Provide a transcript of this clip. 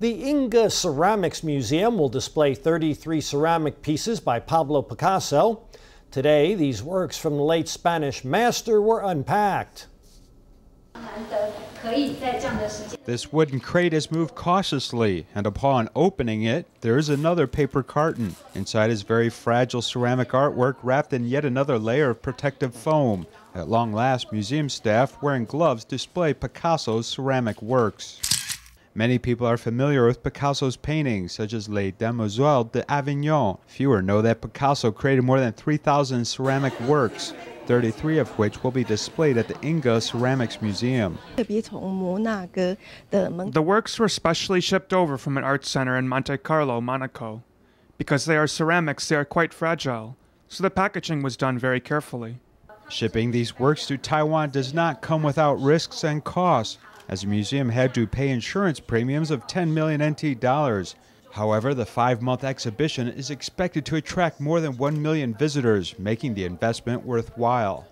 The Yingge Ceramics Museum will display 33 ceramic pieces by Pablo Picasso. Today, these works from the late Spanish master were unpacked. This wooden crate is moved cautiously, and upon opening it, there is another paper carton. Inside is very fragile ceramic artwork wrapped in yet another layer of protective foam. At long last, museum staff wearing gloves display Picasso's ceramic works. Many people are familiar with Picasso's paintings, such as Les Demoiselles d'Avignon. Fewer know that Picasso created more than 3,000 ceramic works. 33 of which will be displayed at the Yingge Ceramics Museum. The works were specially shipped over from an art center in Monte Carlo, Monaco. Because they are ceramics, they are quite fragile, so the packaging was done very carefully. Shipping these works to Taiwan does not come without risks and costs, as the museum had to pay insurance premiums of 10 million NT dollars. However, the five month exhibition is expected to attract more than 1 million visitors, making the investment worthwhile.